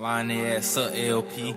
Line their ass up, LP.